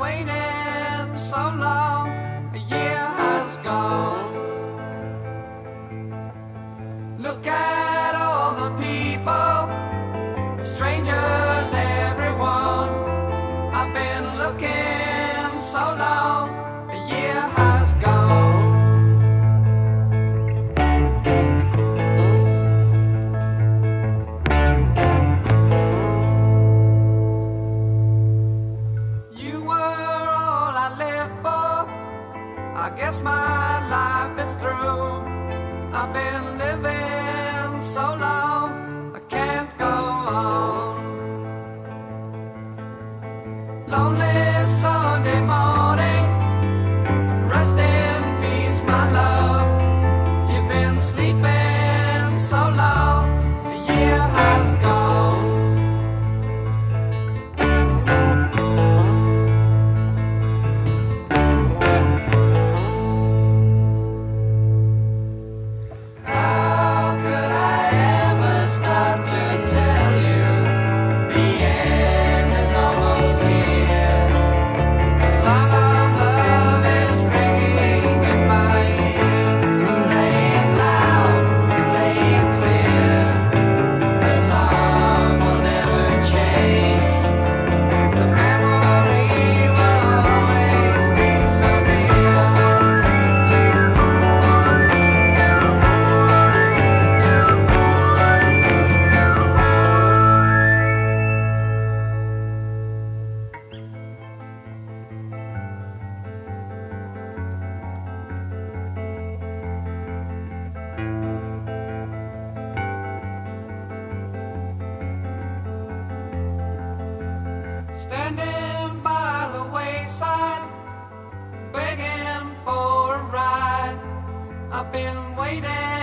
waiting so long, a year has gone. Look at all the people, strangers. I guess my life is through. I've been living so long, I can't go on. Lonely Sunday morning, Standing by the wayside, begging for a ride. I've been waiting